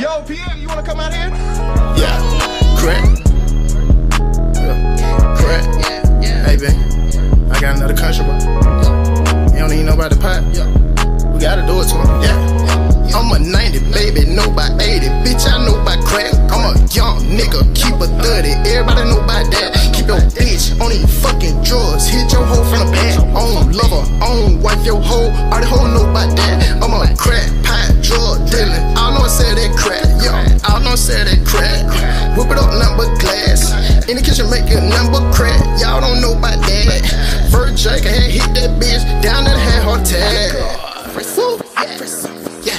Yo, Pierre, you wanna come out here? Yeah, crack. Yeah, crack. Hey, babe, I got another country, bro. You don't know about the pot? We gotta do it to him. Yeah. I'm a 90, baby, know by 80. Bitch, I know by crack. I'm a young nigga, keep a 30. Everybody know by that. Keep your bitch on these fucking drugs. Hit your hoe from the back. Own lover, own wife, your hoe. All the hoe know about that. Make a number crack. Y'all don't know about that. Virgin, I had hit that bitch down and had her tag. Yeah. Yeah.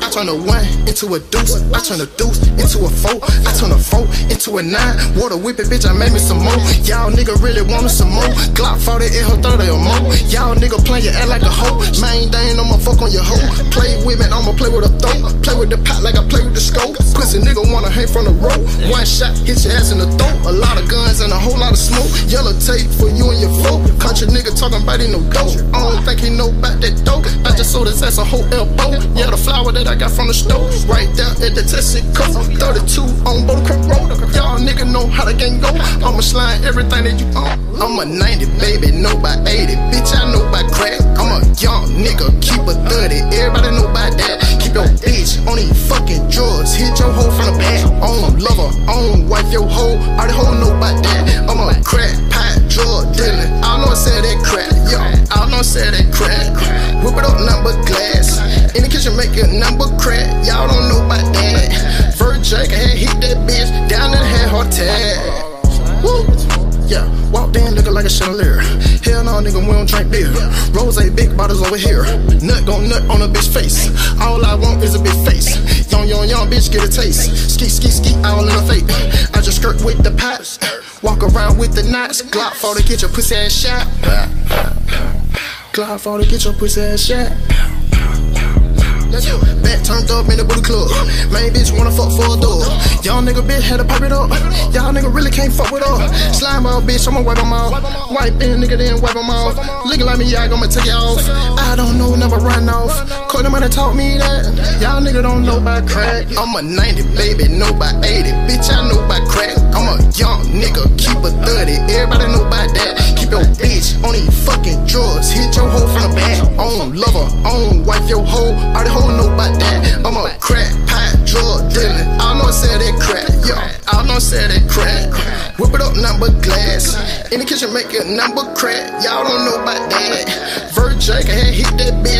I turn a one into a deuce. I turn a deuce into a four. I turn a four into a nine. Water whipping, bitch, I made me some more. Y'all nigga really wanted some more. Glock 40 in her 30 or more. Y'all nigga playing act like a hoe. I'ma fuck on your hoe. Play with me, I'ma play with a throat. Play with the pot like I play with the scope. Pussy nigga wanna hang from the rope. One shot, hit your ass in the throat. A lot of guns and a whole lot of smoke. Yellow tape for you and your folk. Country nigga talking about he no dope. I don't think he know about that dope. I just sold his ass a whole elbow. Yeah, the flower that I got from the stove. Right there at the Texaco. 32 on Boulder Road. Y'all nigga know how the game go. I'ma slide everything that you own. I'm a 90, baby, know by 80. Bitch, I know fucking drugs. Hit your hoe from the back. Own lover, own wife, your hoe. All the hoe know about that. I'm a crack, pot, drug dealing. I I said that crack, yo. I I said that crack. Whip it up, number glass. In the kitchen, make a number crack. Y'all don't know about that. Virgin, I had hit that bitch down and had her tag. Woo. Yeah, walked in looking like a chandelier. Hell no, nigga, we don't drink beer. Rose big bottles over here. Nut gon' nut on a bitch face. All I want is a big face. Young, young, bitch, get a taste. Ski, ski, ski, all in the face. I just skirt with the pops. Walk around with the knots. Glock for to get your pussy ass shot. Glock for to get your pussy ass shot. Back turned up in the booty club. Main bitch wanna fuck for a dog. Y'all nigga bitch had to pipe it up. Y'all nigga really can't fuck with us. Slime ball bitch, I'ma wipe them off. Wipe in nigga, then wipe them off. Looking like me, I gonna take it off. I don't know, never run off. Cause them have taught me that. Y'all nigga don't know about crack. I'm a 90, baby, know Whip it up, number glass. In the kitchen, make a number crack. Y'all don't know about that. Virgin, I had hit that bitch